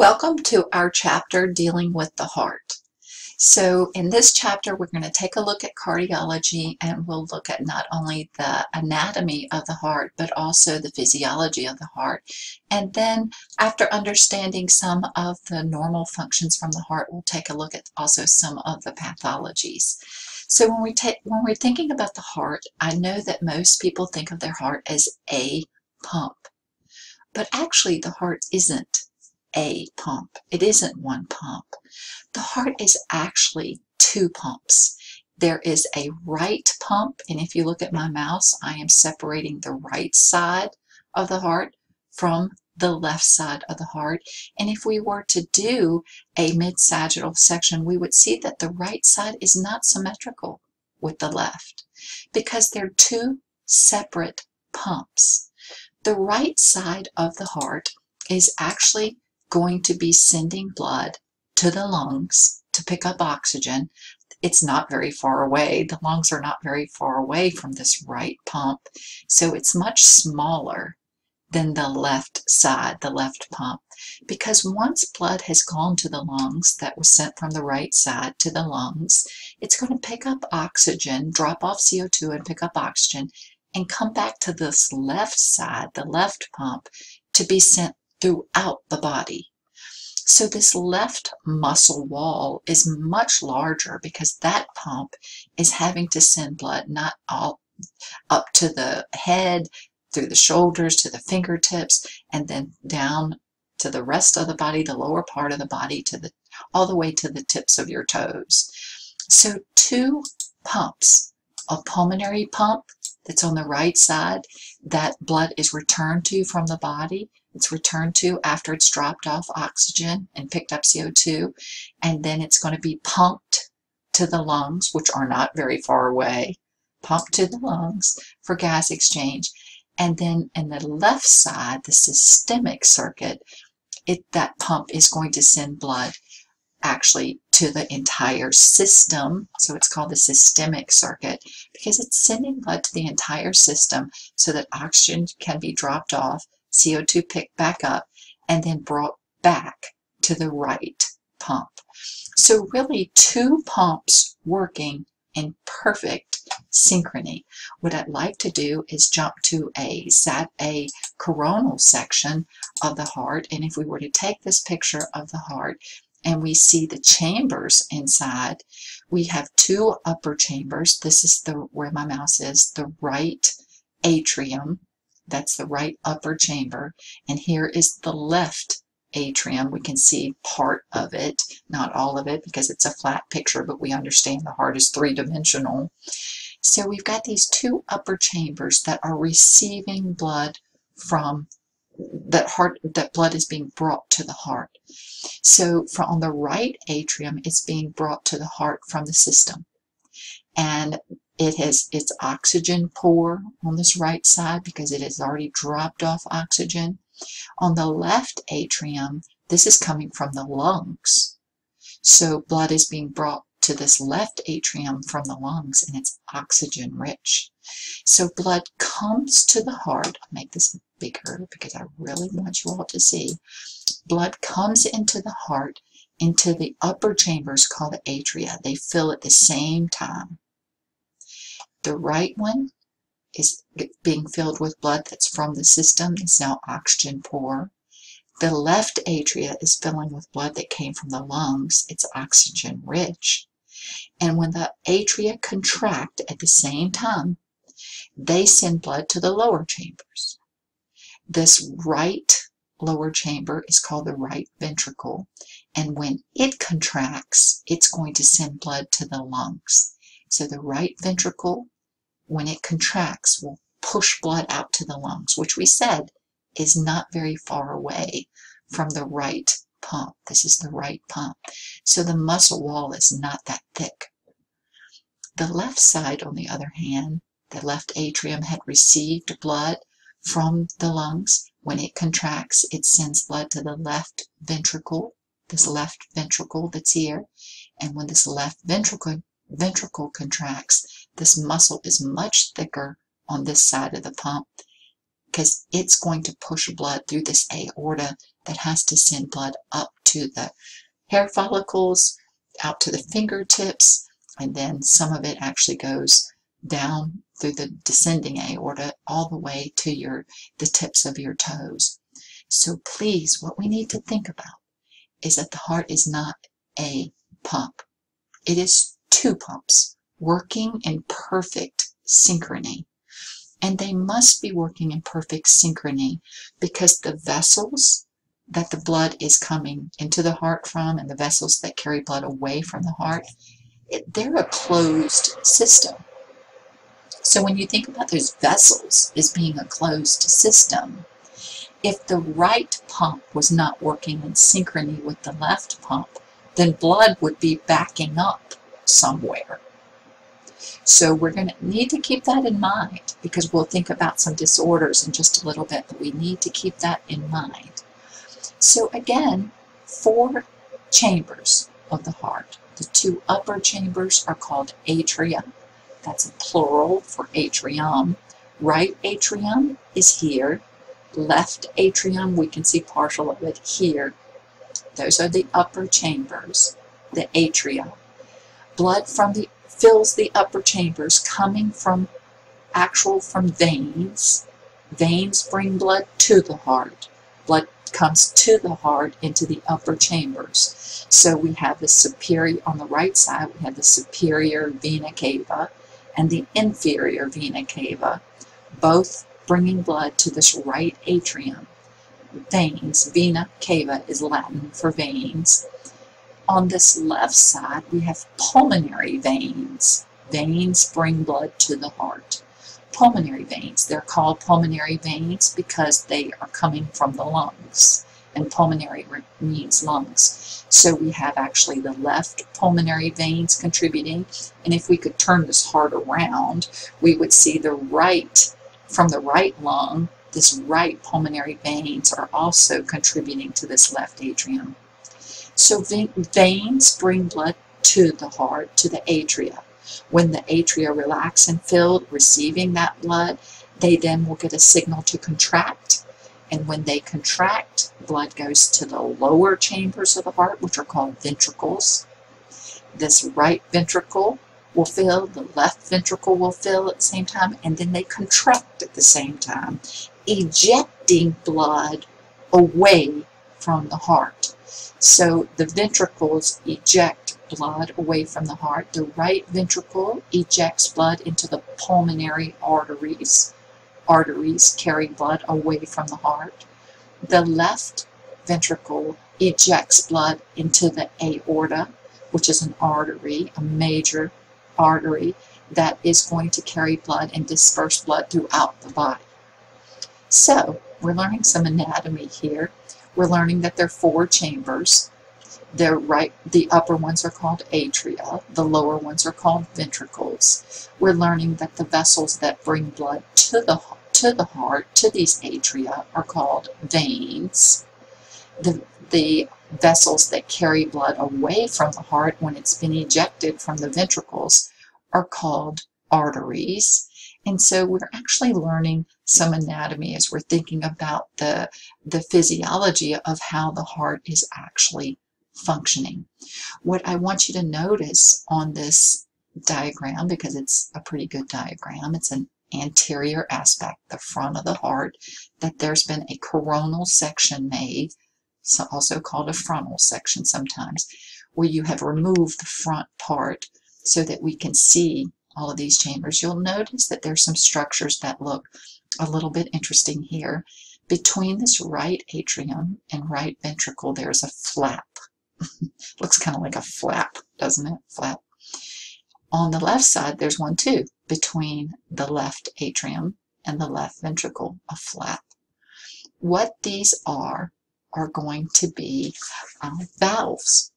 Welcome to our chapter dealing with the heart. So in this chapter, we're going to take a look at cardiology and we'll look at not only the anatomy of the heart, but also the physiology of the heart. And then after understanding some of the normal functions from the heart, we'll take a look at also some of the pathologies. So when we take when we're thinking about the heart, I know that most people think of their heart as a pump. But actually the heart isn't a pump. It isn't one pump. The heart is actually two pumps. There is a right pump, and if you look at my mouse, I am separating the right side of the heart from the left side of the heart. And if we were to do a mid-sagittal section, we would see that the right side is not symmetrical with the left because they're two separate pumps. The right side of the heart is actually going to be sending blood to the lungs to pick up oxygen. It's not very far away. The lungs are not very far away from this right pump, so it's much smaller than the left side, the left pump. Because once blood has gone to the lungs that was sent from the right side to the lungs, it's going to pick up oxygen, drop off CO2 and pick up oxygen, and come back to this left side, the left pump, to be sent throughout the body. So this left muscle wall is much larger because that pump is having to send blood not all up to the head, through the shoulders, to the fingertips, and then down to the rest of the body, the lower part of the body, to the all the way to the tips of your toes. So two pumps, a pulmonary pump that's on the right side that blood is returned to from the body it's returned to after it's dropped off oxygen and picked up CO2, and then it's going to be pumped to the lungs, which are not very far away, pumped to the lungs for gas exchange. And then in the left side, the systemic circuit, it that pump is going to send blood actually to the entire system. So it's called the systemic circuit because it's sending blood to the entire system so that oxygen can be dropped off CO2 picked back up and then brought back to the right pump. So really two pumps working in perfect synchrony. What I'd like to do is jump to a sat a coronal section of the heart and if we were to take this picture of the heart and we see the chambers inside we have two upper chambers this is the where my mouse is the right atrium that's the right upper chamber. And here is the left atrium. We can see part of it, not all of it because it's a flat picture, but we understand the heart is three-dimensional. So we've got these two upper chambers that are receiving blood from that heart that blood is being brought to the heart. So from on the right atrium, it's being brought to the heart from the system. And it has its oxygen poor on this right side because it has already dropped off oxygen. On the left atrium, this is coming from the lungs. So blood is being brought to this left atrium from the lungs and it's oxygen rich. So blood comes to the heart. I'll make this bigger because I really want you all to see. Blood comes into the heart, into the upper chambers called the atria. They fill at the same time. The right one is being filled with blood that's from the system. It's now oxygen poor. The left atria is filling with blood that came from the lungs. It's oxygen rich. And when the atria contract at the same time, they send blood to the lower chambers. This right lower chamber is called the right ventricle. And when it contracts, it's going to send blood to the lungs. So the right ventricle, when it contracts, will push blood out to the lungs, which we said is not very far away from the right pump. This is the right pump. So the muscle wall is not that thick. The left side, on the other hand, the left atrium had received blood from the lungs. When it contracts, it sends blood to the left ventricle, this left ventricle that's here. And when this left ventricle ventricle contracts, this muscle is much thicker on this side of the pump. because it's going to push blood through this aorta that has to send blood up to the hair follicles, out to the fingertips, and then some of it actually goes down through the descending aorta all the way to your the tips of your toes. So please, what we need to think about is that the heart is not a pump. It is two pumps working in perfect synchrony. And they must be working in perfect synchrony because the vessels that the blood is coming into the heart from and the vessels that carry blood away from the heart, it, they're a closed system. So when you think about those vessels as being a closed system, if the right pump was not working in synchrony with the left pump, then blood would be backing up somewhere. So we're going to need to keep that in mind because we'll think about some disorders in just a little bit, but we need to keep that in mind. So again, four chambers of the heart. The two upper chambers are called atria. That's a plural for atrium. Right atrium is here. Left atrium, we can see partial of it here. Those are the upper chambers, the atria. Blood from the fills the upper chambers coming from actual from veins. Veins bring blood to the heart. Blood comes to the heart into the upper chambers. So we have the superior, on the right side, we have the superior vena cava and the inferior vena cava, both bringing blood to this right atrium. Veins, vena cava is Latin for veins. On this left side, we have pulmonary veins. Veins bring blood to the heart. Pulmonary veins, they're called pulmonary veins because they are coming from the lungs, and pulmonary means lungs. So we have actually the left pulmonary veins contributing, and if we could turn this heart around, we would see the right, from the right lung, this right pulmonary veins are also contributing to this left atrium. So veins bring blood to the heart, to the atria. When the atria relax and fill, receiving that blood, they then will get a signal to contract. And when they contract, blood goes to the lower chambers of the heart, which are called ventricles. This right ventricle will fill, the left ventricle will fill at the same time, and then they contract at the same time, ejecting blood away from the heart. So the ventricles eject blood away from the heart. The right ventricle ejects blood into the pulmonary arteries. Arteries carry blood away from the heart. The left ventricle ejects blood into the aorta, which is an artery, a major artery that is going to carry blood and disperse blood throughout the body. So, we're learning some anatomy here. We're learning that there are four chambers. They're right, the upper ones are called atria, the lower ones are called ventricles. We're learning that the vessels that bring blood to the, to the heart, to these atria, are called veins. The, the vessels that carry blood away from the heart when it's been ejected from the ventricles are called arteries. And so we're actually learning some anatomy as we're thinking about the, the physiology of how the heart is actually functioning. What I want you to notice on this diagram, because it's a pretty good diagram, it's an anterior aspect, the front of the heart, that there's been a coronal section made, so also called a frontal section sometimes, where you have removed the front part so that we can see all of these chambers, you'll notice that there's some structures that look a little bit interesting here. Between this right atrium and right ventricle, there's a flap. Looks kind of like a flap, doesn't it? Flap. On the left side, there's one too, between the left atrium and the left ventricle, a flap. What these are, are going to be uh, valves.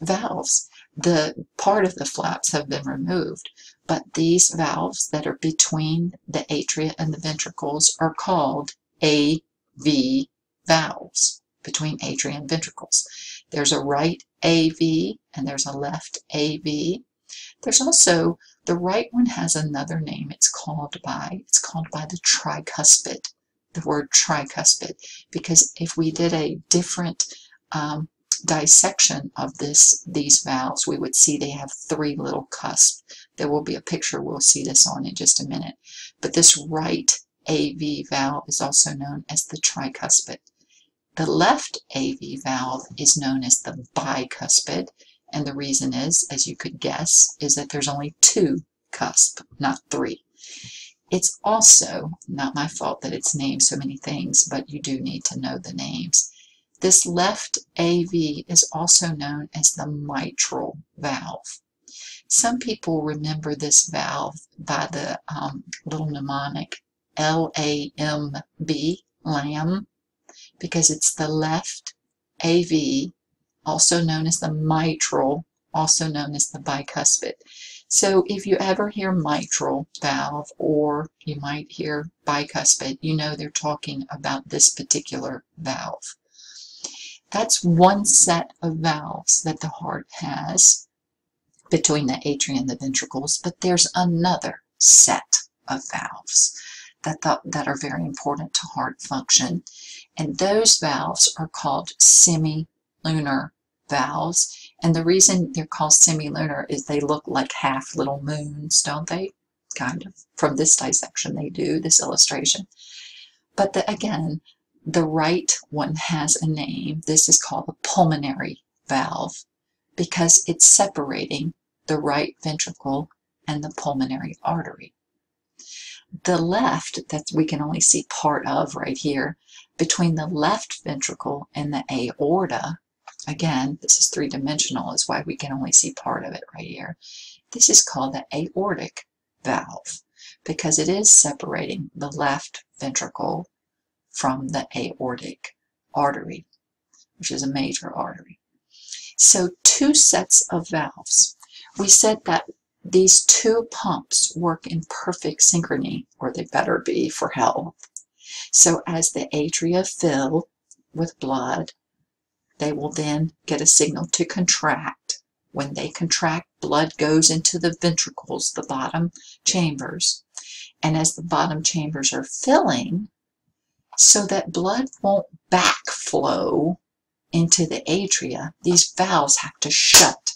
Valves. The part of the flaps have been removed, but these valves that are between the atria and the ventricles are called AV valves, between atria and ventricles. There's a right AV and there's a left AV. There's also, the right one has another name it's called by, it's called by the tricuspid the word tricuspid because if we did a different um, dissection of this these valves, we would see they have three little cusps. There will be a picture we'll see this on in just a minute. But this right AV valve is also known as the tricuspid. The left AV valve is known as the bicuspid, and the reason is, as you could guess, is that there's only two cusp, not three. It's also not my fault that it's named so many things, but you do need to know the names. This left AV is also known as the mitral valve. Some people remember this valve by the um, little mnemonic L-A-M-B, LAM, because it's the left AV, also known as the mitral, also known as the bicuspid. So if you ever hear mitral valve or you might hear bicuspid, you know they're talking about this particular valve. That's one set of valves that the heart has between the atria and the ventricles, but there's another set of valves that, that are very important to heart function. And those valves are called semilunar valves. And the reason they're called semilunar is they look like half little moons, don't they? Kind of. From this dissection they do, this illustration. But the, again, the right one has a name. This is called the pulmonary valve because it's separating the right ventricle and the pulmonary artery. The left, that we can only see part of right here, between the left ventricle and the aorta, again, this is three-dimensional, is why we can only see part of it right here. This is called the aortic valve because it is separating the left ventricle from the aortic artery, which is a major artery. So two sets of valves. We said that these two pumps work in perfect synchrony, or they better be for health. So as the atria fill with blood, they will then get a signal to contract. When they contract, blood goes into the ventricles, the bottom chambers. And as the bottom chambers are filling, so that blood won't backflow into the atria, these valves have to shut.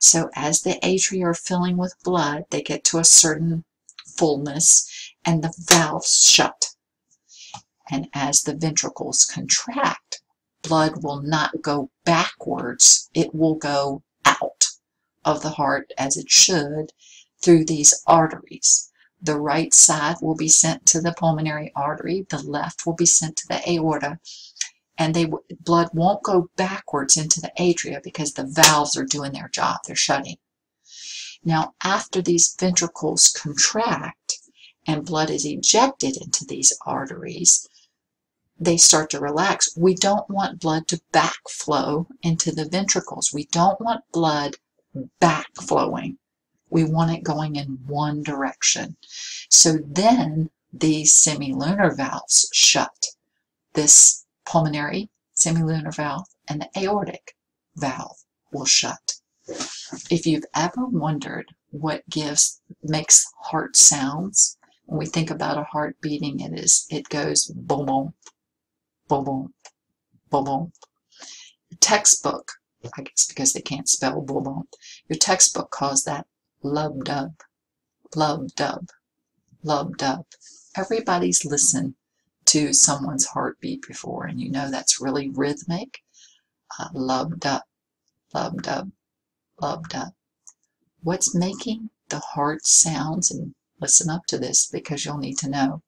So as the atria are filling with blood, they get to a certain fullness and the valves shut. And as the ventricles contract, blood will not go backwards, it will go out of the heart as it should through these arteries. The right side will be sent to the pulmonary artery, the left will be sent to the aorta, and they blood won't go backwards into the atria because the valves are doing their job, they're shutting. Now, after these ventricles contract and blood is ejected into these arteries, they start to relax. We don't want blood to backflow into the ventricles. We don't want blood backflowing. We want it going in one direction. So then these semilunar valves shut. This pulmonary semilunar valve and the aortic valve will shut. If you've ever wondered what gives makes heart sounds, when we think about a heart beating, it is it goes boom boom, boom boom, boom boom. Textbook, I guess because they can't spell boom boom, your textbook calls that lub dub, lub dub, lub dub. Everybody's listened to someone's heartbeat before, and you know that's really rhythmic. Uh, lub dub, lub dub, lub dub. What's making the heart sounds, and listen up to this because you'll need to know.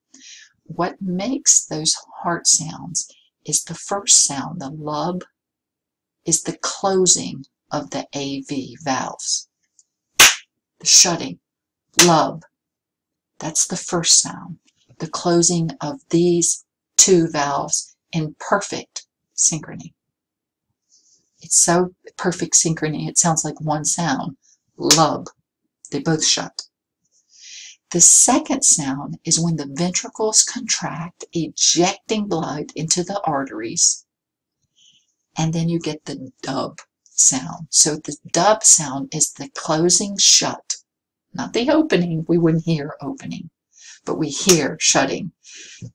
What makes those heart sounds is the first sound, the lub, is the closing of the AV valves shutting, lub. That's the first sound, the closing of these two valves in perfect synchrony. It's so perfect synchrony, it sounds like one sound, lub. They both shut. The second sound is when the ventricles contract, ejecting blood into the arteries, and then you get the dub sound. So the dub sound is the closing shut, not the opening. We wouldn't hear opening, but we hear shutting.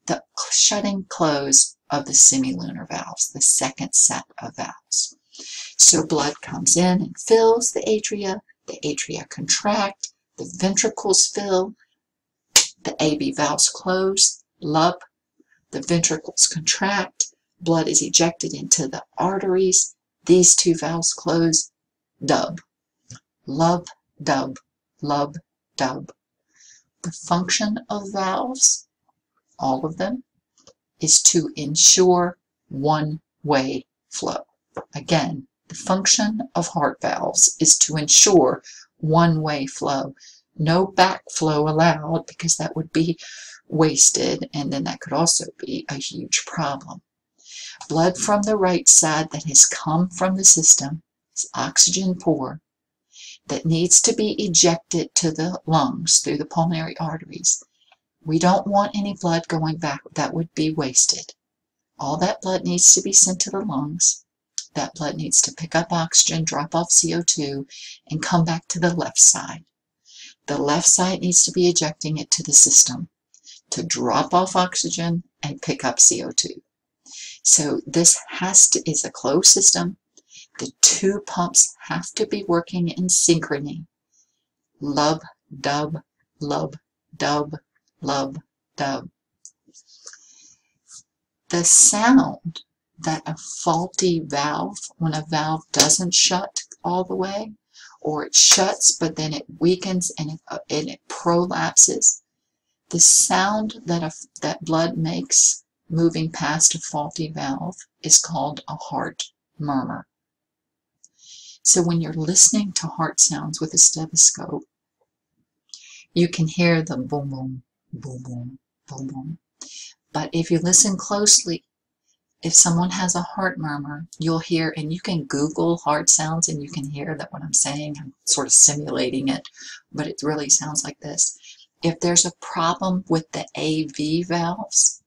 The shutting close of the semilunar valves, the second set of valves. So blood comes in and fills the atria, the atria contract, the ventricles fill, the AV valves close, lub, the ventricles contract, blood is ejected into the arteries, these two valves close, dub, lub, dub, lub, dub. The function of valves, all of them, is to ensure one-way flow. Again, the function of heart valves is to ensure one-way flow. No backflow allowed because that would be wasted and then that could also be a huge problem. Blood from the right side that has come from the system is oxygen poor that needs to be ejected to the lungs through the pulmonary arteries. We don't want any blood going back. That would be wasted. All that blood needs to be sent to the lungs. That blood needs to pick up oxygen, drop off CO2, and come back to the left side. The left side needs to be ejecting it to the system to drop off oxygen and pick up CO2. So this has to is a closed system. The two pumps have to be working in synchrony. Lub, dub, lub, dub, lub, dub. The sound that a faulty valve, when a valve doesn't shut all the way, or it shuts but then it weakens and it, uh, and it prolapses, the sound that, a, that blood makes moving past a faulty valve is called a heart murmur. So when you're listening to heart sounds with a stethoscope, you can hear the boom, boom, boom, boom, boom, boom. But if you listen closely, if someone has a heart murmur, you'll hear, and you can Google heart sounds and you can hear that what I'm saying, I'm sort of simulating it, but it really sounds like this. If there's a problem with the AV valves,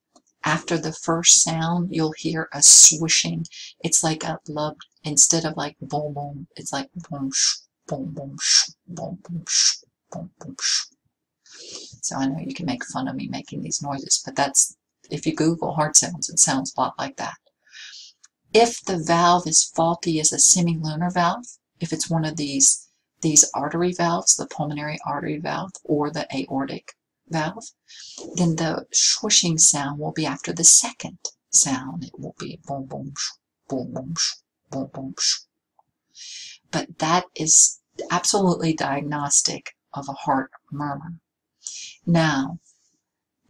after the first sound, you'll hear a swishing. It's like a love, instead of like boom boom, it's like boom sh, boom boom sh, boom boom sh, boom boom sh. So I know you can make fun of me making these noises, but that's, if you Google heart sounds, it sounds a lot like that. If the valve is faulty as a semilunar valve, if it's one of these these artery valves, the pulmonary artery valve or the aortic valve, then the swishing sound will be after the second sound. It will be boom, boom, sh, boom, boom, sh, boom, boom, sh. But that is absolutely diagnostic of a heart murmur. Now,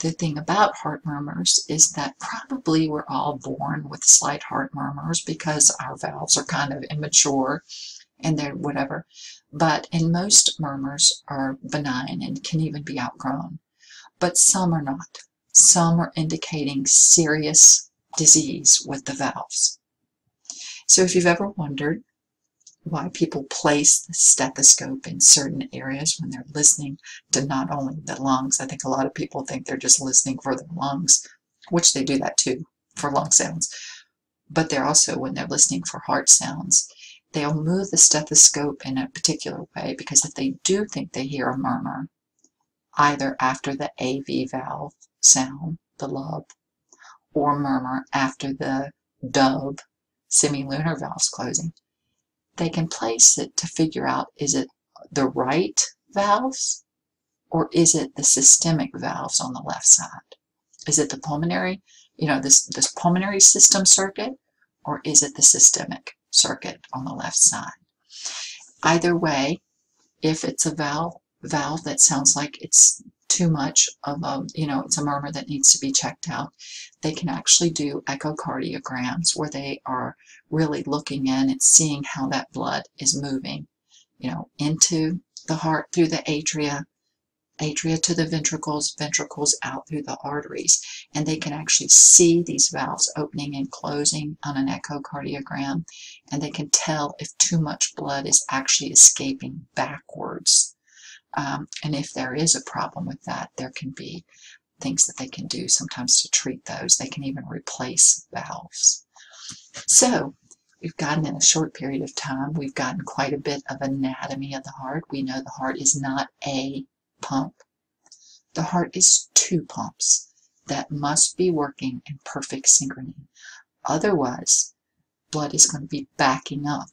the thing about heart murmurs is that probably we're all born with slight heart murmurs because our valves are kind of immature and they're whatever. But in most murmurs are benign and can even be outgrown. But some are not. Some are indicating serious disease with the valves. So if you've ever wondered why people place the stethoscope in certain areas when they're listening to not only the lungs, I think a lot of people think they're just listening for the lungs, which they do that too for lung sounds, but they're also when they're listening for heart sounds they'll move the stethoscope in a particular way because if they do think they hear a murmur, either after the AV valve sound, the lub, or murmur after the dub, semilunar valves closing, they can place it to figure out is it the right valves or is it the systemic valves on the left side? Is it the pulmonary, you know, this, this pulmonary system circuit or is it the systemic? circuit on the left side. Either way, if it's a valve, valve that sounds like it's too much of a, you know, it's a murmur that needs to be checked out, they can actually do echocardiograms where they are really looking in and seeing how that blood is moving, you know, into the heart through the atria atria to the ventricles, ventricles out through the arteries. And they can actually see these valves opening and closing on an echocardiogram. And they can tell if too much blood is actually escaping backwards. Um, and if there is a problem with that, there can be things that they can do sometimes to treat those. They can even replace valves. So, we've gotten in a short period of time, we've gotten quite a bit of anatomy of the heart. We know the heart is not a pump. The heart is two pumps that must be working in perfect synchrony. Otherwise, blood is going to be backing up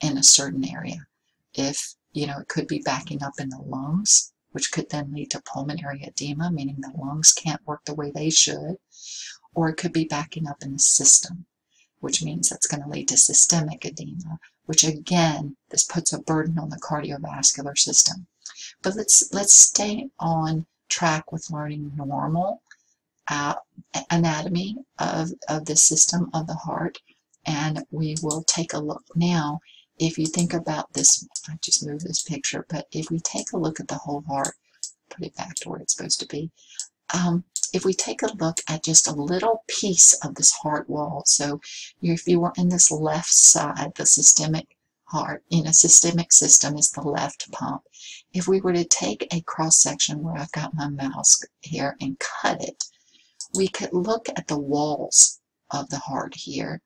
in a certain area. If, you know, it could be backing up in the lungs, which could then lead to pulmonary edema, meaning the lungs can't work the way they should, or it could be backing up in the system, which means that's going to lead to systemic edema, which again, this puts a burden on the cardiovascular system. But let's let's stay on track with learning normal uh, anatomy of, of the system of the heart. And we will take a look now. If you think about this, I just moved this picture, but if we take a look at the whole heart, put it back to where it's supposed to be. Um, if we take a look at just a little piece of this heart wall, so if you were in this left side, the systemic heart, in a systemic system is the left pump. If we were to take a cross section where I've got my mouse here and cut it, we could look at the walls of the heart here.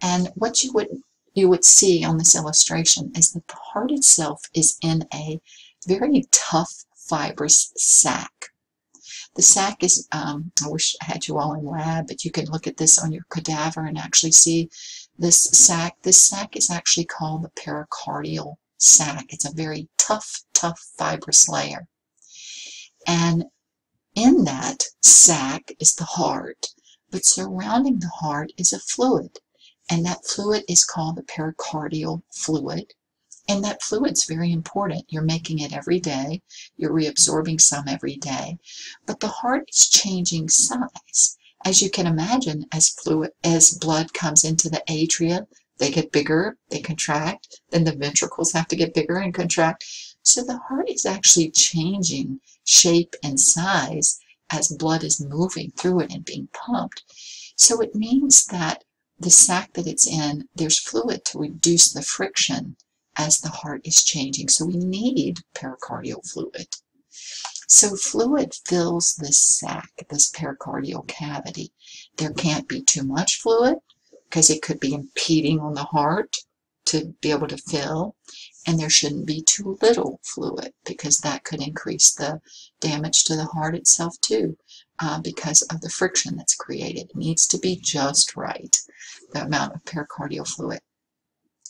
And what you would you would see on this illustration is that the heart itself is in a very tough fibrous sac. The sac is, um, I wish I had you all in lab, but you can look at this on your cadaver and actually see this sac. This sac is actually called the pericardial sac. It's a very tough, tough fibrous layer. And in that sac is the heart, but surrounding the heart is a fluid, and that fluid is called the pericardial fluid. And that fluid's very important. You're making it every day. You're reabsorbing some every day. But the heart is changing size. As you can imagine, as fluid as blood comes into the atria, they get bigger, they contract, then the ventricles have to get bigger and contract. So the heart is actually changing shape and size as blood is moving through it and being pumped. So it means that the sac that it's in, there's fluid to reduce the friction as the heart is changing. So we need pericardial fluid. So fluid fills this sac, this pericardial cavity. There can't be too much fluid because it could be impeding on the heart to be able to fill and there shouldn't be too little fluid because that could increase the damage to the heart itself too uh, because of the friction that's created. It needs to be just right, the amount of pericardial fluid.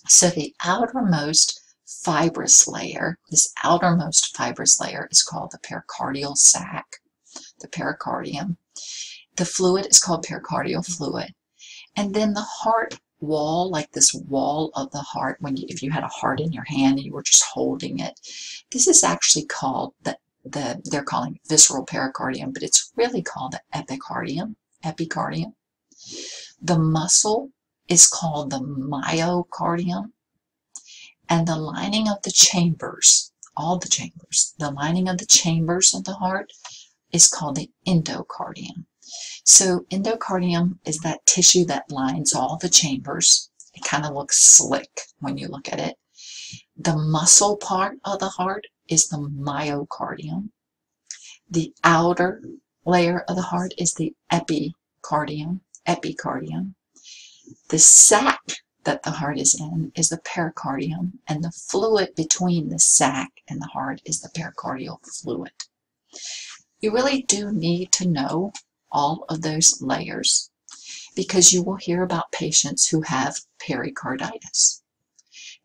So the outermost fibrous layer, this outermost fibrous layer is called the pericardial sac, the pericardium. The fluid is called pericardial fluid. And then the heart wall, like this wall of the heart, when you, if you had a heart in your hand and you were just holding it, this is actually called the, the they're calling it visceral pericardium, but it's really called the epicardium, epicardium. The muscle is called the myocardium, and the lining of the chambers, all the chambers, the lining of the chambers of the heart is called the endocardium. So endocardium is that tissue that lines all the chambers. It kind of looks slick when you look at it. The muscle part of the heart is the myocardium. The outer layer of the heart is the epicardium, epicardium. The sac that the heart is in is the pericardium, and the fluid between the sac and the heart is the pericardial fluid. You really do need to know all of those layers because you will hear about patients who have pericarditis.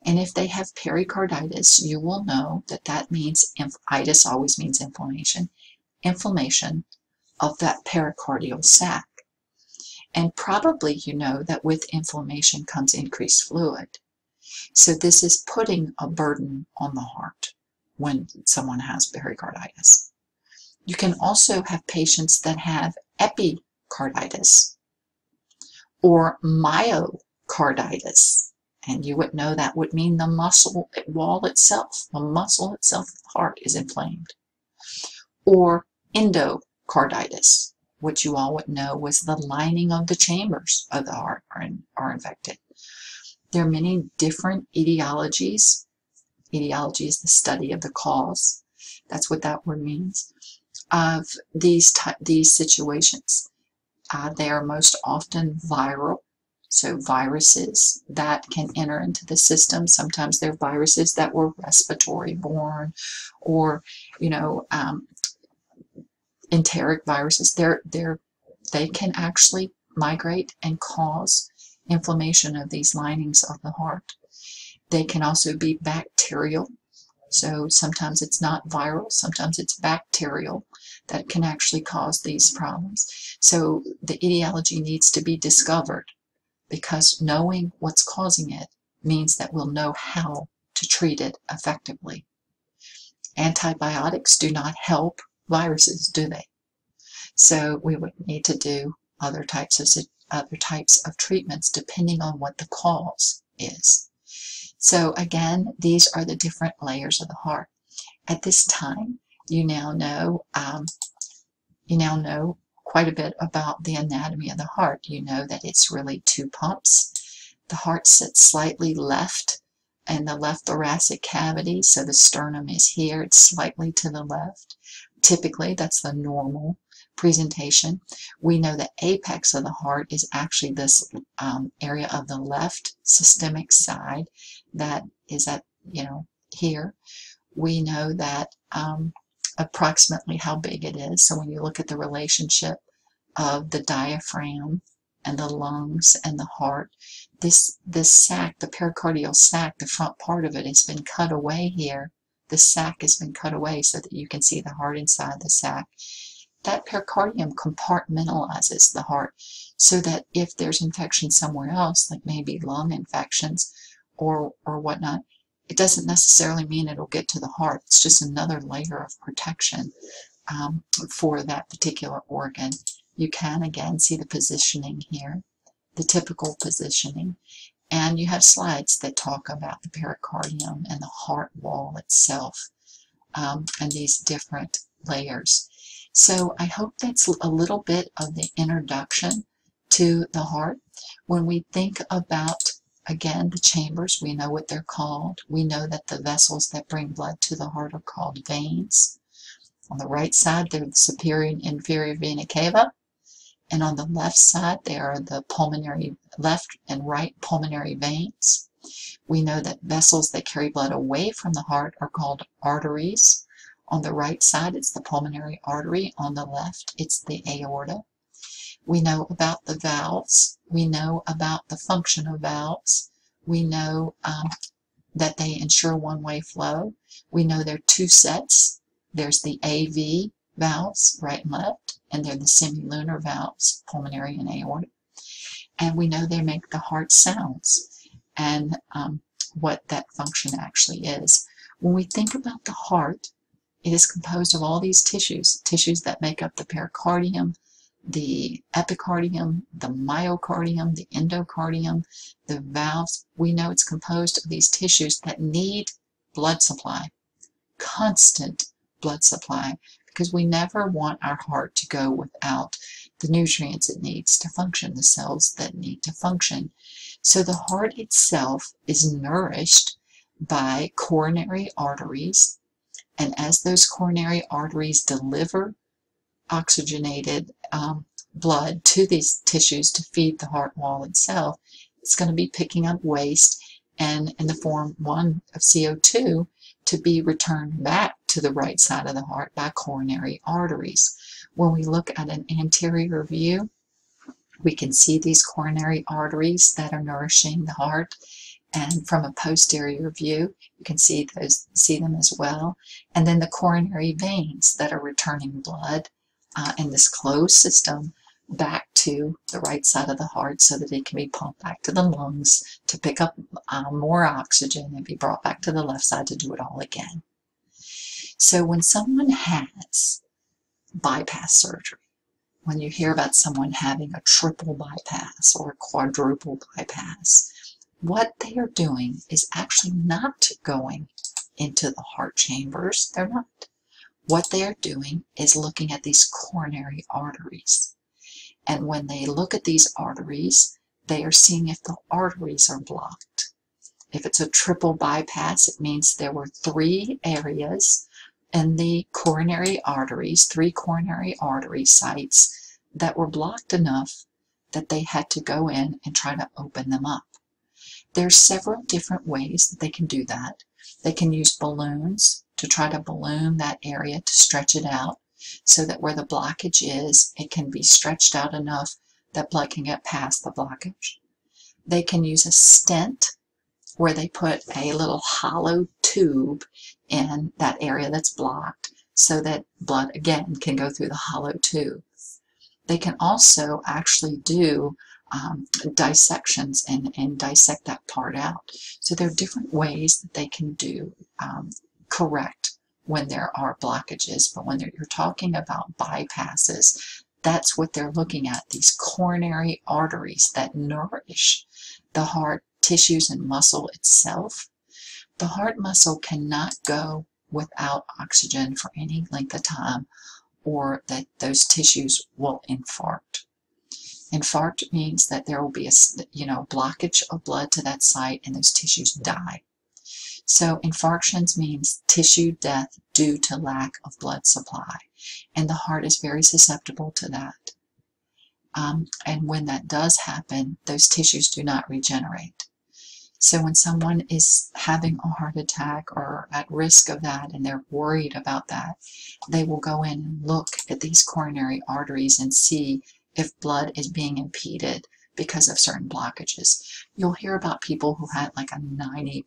And if they have pericarditis, you will know that that means, itis always means inflammation, inflammation of that pericardial sac. And probably you know that with inflammation comes increased fluid. So this is putting a burden on the heart when someone has pericarditis. You can also have patients that have epicarditis or myocarditis. And you would know that would mean the muscle wall itself, the muscle itself the heart is inflamed. Or endocarditis, which you all would know was the lining of the chambers of the heart are, in, are infected. There are many different etiologies. Etiology is the study of the cause. That's what that word means of these these situations. Uh, they are most often viral, so viruses that can enter into the system. Sometimes they're viruses that were respiratory borne, or you know, um, enteric viruses, they're, they're, they can actually migrate and cause inflammation of these linings of the heart. They can also be bacterial. So sometimes it's not viral, sometimes it's bacterial that can actually cause these problems. So the etiology needs to be discovered because knowing what's causing it means that we'll know how to treat it effectively. Antibiotics do not help viruses, do they? So we would need to do other types of other types of treatments depending on what the cause is. So again, these are the different layers of the heart. At this time, you now know um, you now know quite a bit about the anatomy of the heart. You know that it's really two pumps. The heart sits slightly left in the left thoracic cavity, so the sternum is here. It's slightly to the left. Typically, that's the normal presentation. We know the apex of the heart is actually this um, area of the left systemic side that is at, you know, here. We know that um, approximately how big it is. So when you look at the relationship of the diaphragm and the lungs and the heart, this, this sac, the pericardial sac, the front part of it has been cut away here. The sac has been cut away so that you can see the heart inside the sac that pericardium compartmentalizes the heart so that if there's infection somewhere else, like maybe lung infections or, or whatnot, it doesn't necessarily mean it'll get to the heart. It's just another layer of protection um, for that particular organ. You can again see the positioning here, the typical positioning. And you have slides that talk about the pericardium and the heart wall itself um, and these different layers. So I hope that's a little bit of the introduction to the heart. When we think about, again, the chambers, we know what they're called. We know that the vessels that bring blood to the heart are called veins. On the right side, they're the superior and inferior vena cava. And on the left side, they are the pulmonary, left and right pulmonary veins. We know that vessels that carry blood away from the heart are called arteries. On the right side, it's the pulmonary artery. On the left, it's the aorta. We know about the valves. We know about the function of valves. We know um, that they ensure one-way flow. We know there are two sets. There's the AV valves, right and left, and they're the semilunar valves, pulmonary and aorta. And we know they make the heart sounds and um, what that function actually is. When we think about the heart, it is composed of all these tissues, tissues that make up the pericardium, the epicardium, the myocardium, the endocardium, the valves. We know it's composed of these tissues that need blood supply, constant blood supply, because we never want our heart to go without the nutrients it needs to function, the cells that need to function. So the heart itself is nourished by coronary arteries and as those coronary arteries deliver oxygenated um, blood to these tissues to feed the heart wall itself, it's going to be picking up waste and in the form, one, of CO2 to be returned back to the right side of the heart by coronary arteries. When we look at an anterior view, we can see these coronary arteries that are nourishing the heart and from a posterior view you can see those see them as well and then the coronary veins that are returning blood uh, in this closed system back to the right side of the heart so that it can be pumped back to the lungs to pick up uh, more oxygen and be brought back to the left side to do it all again. So when someone has bypass surgery, when you hear about someone having a triple bypass or a quadruple bypass, what they are doing is actually not going into the heart chambers. They're not. What they are doing is looking at these coronary arteries. And when they look at these arteries, they are seeing if the arteries are blocked. If it's a triple bypass, it means there were three areas in the coronary arteries, three coronary artery sites that were blocked enough that they had to go in and try to open them up. There's several different ways that they can do that. They can use balloons to try to balloon that area to stretch it out. so that where the blockage is, it can be stretched out enough that blood can get past the blockage. They can use a stent where they put a little hollow tube in that area that's blocked so that blood again can go through the hollow tube. They can also actually do um, dissections and, and dissect that part out. So there are different ways that they can do um, correct when there are blockages, but when you're talking about bypasses, that's what they're looking at, these coronary arteries that nourish the heart tissues and muscle itself. The heart muscle cannot go without oxygen for any length of time or that those tissues will infarct. Infarct means that there will be a you know blockage of blood to that site and those tissues die. So infarctions means tissue death due to lack of blood supply. And the heart is very susceptible to that. Um, and when that does happen, those tissues do not regenerate. So when someone is having a heart attack or at risk of that and they're worried about that, they will go in and look at these coronary arteries and see if blood is being impeded because of certain blockages. You'll hear about people who had like a 90%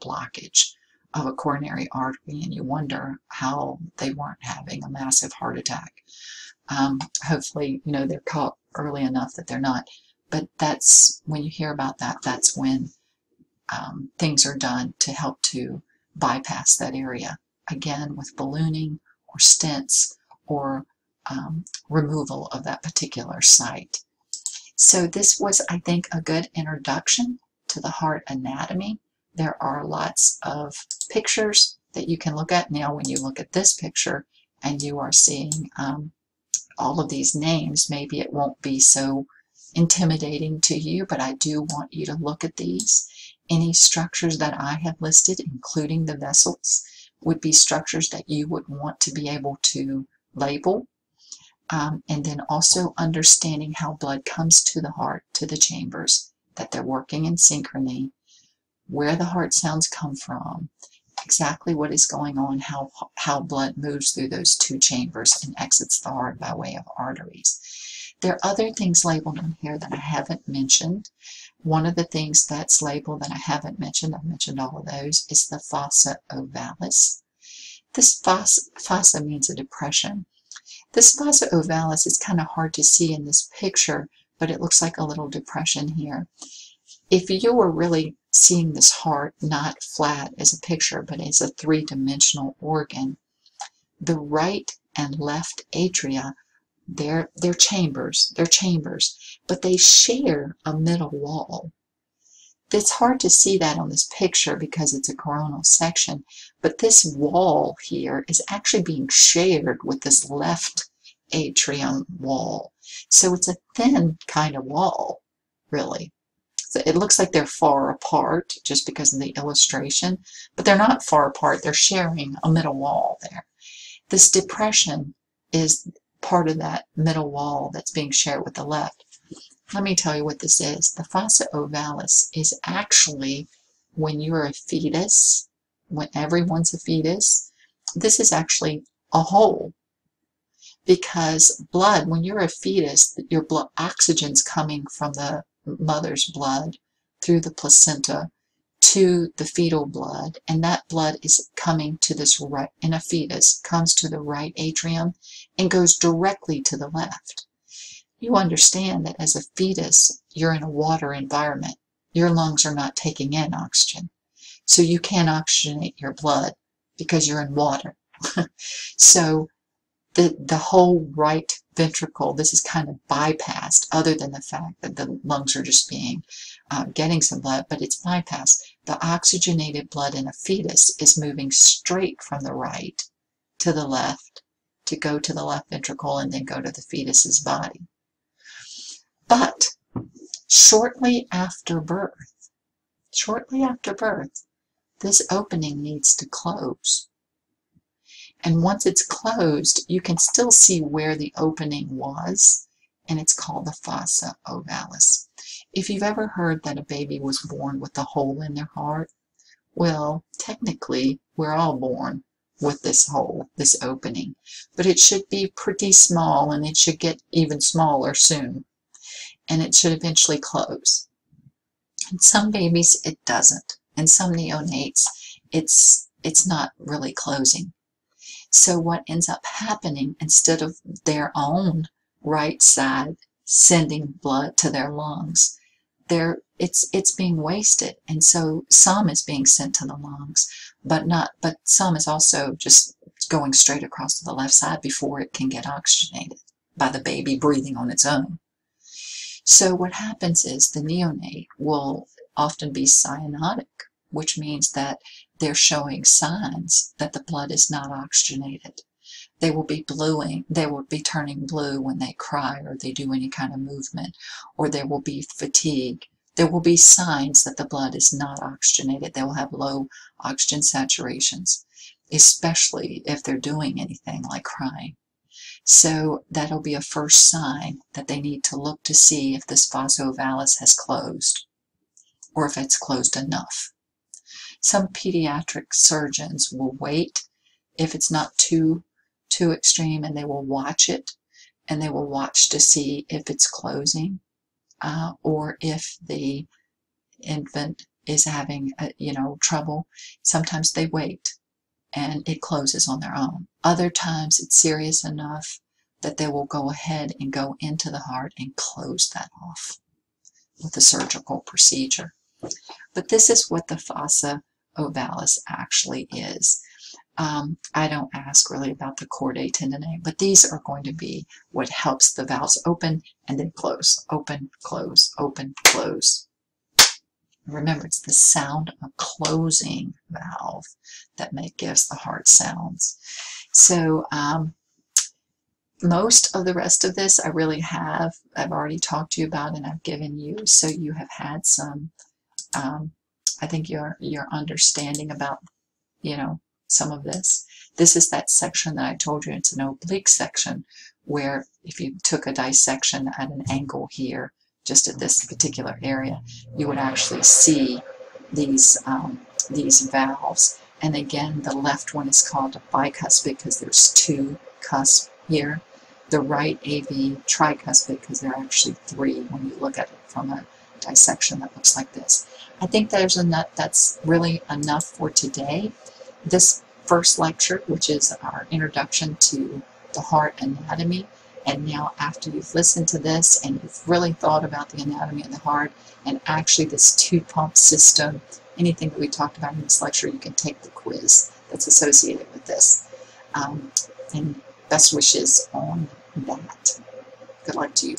blockage of a coronary artery and you wonder how they weren't having a massive heart attack. Um, hopefully, you know, they're caught early enough that they're not. But that's when you hear about that, that's when um, things are done to help to bypass that area. Again, with ballooning or stents or um, removal of that particular site. So this was, I think, a good introduction to the heart anatomy. There are lots of pictures that you can look at. Now, when you look at this picture and you are seeing um, all of these names, maybe it won't be so intimidating to you, but I do want you to look at these. Any structures that I have listed, including the vessels, would be structures that you would want to be able to label um, and then also understanding how blood comes to the heart, to the chambers, that they're working in synchrony, where the heart sounds come from, exactly what is going on, how, how blood moves through those two chambers and exits the heart by way of arteries. There are other things labeled on here that I haven't mentioned. One of the things that's labeled that I haven't mentioned, I've mentioned all of those, is the fossa ovalis. This fossa, fossa means a depression. This fossa ovalis is kind of hard to see in this picture, but it looks like a little depression here. If you were really seeing this heart not flat as a picture, but as a three-dimensional organ, the right and left atria, they're, they're chambers, they're chambers, but they share a middle wall. It's hard to see that on this picture because it's a coronal section, but this wall here is actually being shared with this left atrium wall. So it's a thin kind of wall, really. So it looks like they're far apart just because of the illustration, but they're not far apart. They're sharing a middle wall there. This depression is part of that middle wall that's being shared with the left. Let me tell you what this is. The fossa ovalis is actually when you're a fetus, when everyone's a fetus, this is actually a hole. Because blood, when you're a fetus, your blood oxygen's coming from the mother's blood through the placenta to the fetal blood, and that blood is coming to this right, in a fetus, comes to the right atrium and goes directly to the left you understand that as a fetus, you're in a water environment. Your lungs are not taking in oxygen. So you can't oxygenate your blood because you're in water. so the, the whole right ventricle, this is kind of bypassed other than the fact that the lungs are just being, uh, getting some blood, but it's bypassed. The oxygenated blood in a fetus is moving straight from the right to the left to go to the left ventricle and then go to the fetus's body. But shortly after birth, shortly after birth, this opening needs to close. And once it's closed, you can still see where the opening was, and it's called the fossa ovalis. If you've ever heard that a baby was born with a hole in their heart, well, technically, we're all born with this hole, this opening. But it should be pretty small and it should get even smaller soon. And it should eventually close. In some babies, it doesn't. In some neonates, it's, it's not really closing. So what ends up happening, instead of their own right side sending blood to their lungs, they're, it's, it's being wasted. And so some is being sent to the lungs, but not, but some is also just going straight across to the left side before it can get oxygenated by the baby breathing on its own. So what happens is the neonate will often be cyanotic, which means that they're showing signs that the blood is not oxygenated. They will be bluing, they will be turning blue when they cry or they do any kind of movement, or there will be fatigue. There will be signs that the blood is not oxygenated. They will have low oxygen saturations, especially if they're doing anything like crying. So that'll be a first sign that they need to look to see if this fossa ovalis has closed or if it's closed enough. Some pediatric surgeons will wait if it's not too too extreme and they will watch it and they will watch to see if it's closing uh, or if the infant is having a, you know trouble. Sometimes they wait and it closes on their own. Other times it's serious enough that they will go ahead and go into the heart and close that off with a surgical procedure. But this is what the fossa ovalis actually is. Um, I don't ask really about the chordae tendineae, but these are going to be what helps the valves open and then close, open, close, open, close. Remember, it's the sound of closing valve that make, gives the heart sounds. So um, most of the rest of this I really have, I've already talked to you about and I've given you, so you have had some um, I think your your understanding about you know some of this. This is that section that I told you it's an oblique section where if you took a dissection at an angle here, just at this particular area, you would actually see these um, these valves. And again, the left one is called a bicuspid because there's two cusps here. The right AV tricuspid because there are actually three when you look at it from a dissection that looks like this. I think there's enough, that's really enough for today. This first lecture, which is our introduction to the heart anatomy, and now after you've listened to this and you've really thought about the anatomy of the heart and actually this two pump system, anything that we talked about in this lecture, you can take the quiz that's associated with this. Um, and best wishes on that. Good luck to you.